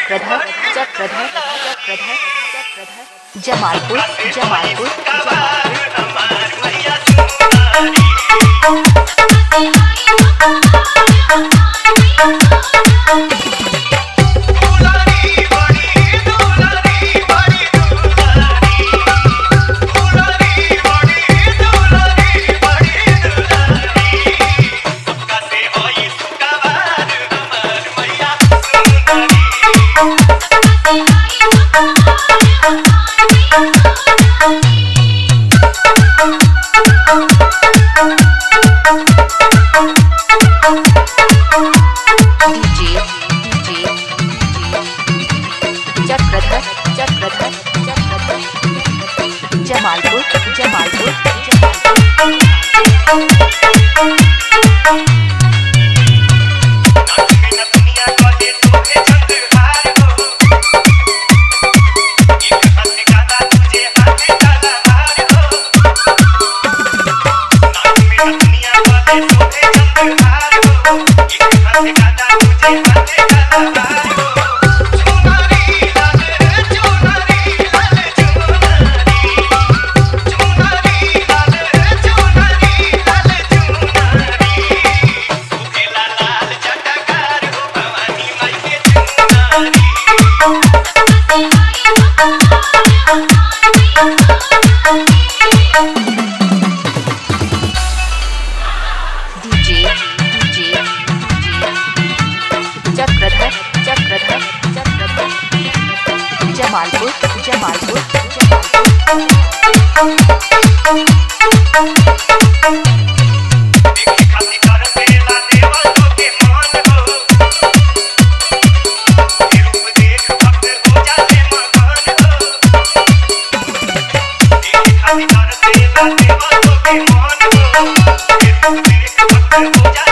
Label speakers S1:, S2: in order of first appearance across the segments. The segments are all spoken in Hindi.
S1: चक्रधर चक्रधर चक्रधर चक्रधर। जमालपुर जमालपुर जमालपुर। जमालपुर जमालपुर। जमालपुर डीजे जमालपुर जमालपुर जमालपुर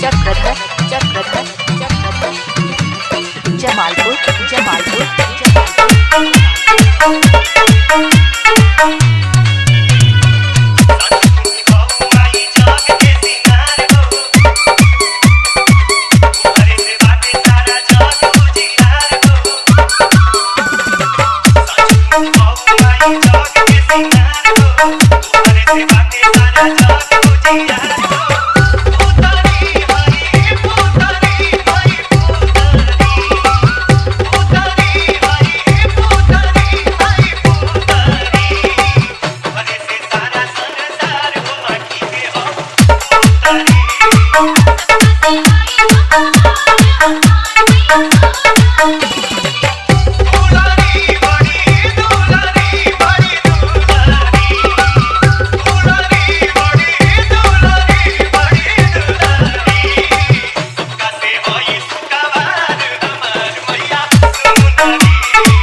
S1: जमालपुर जमालपुर जमालपुर बातें बातें तारा जाग बुझी यार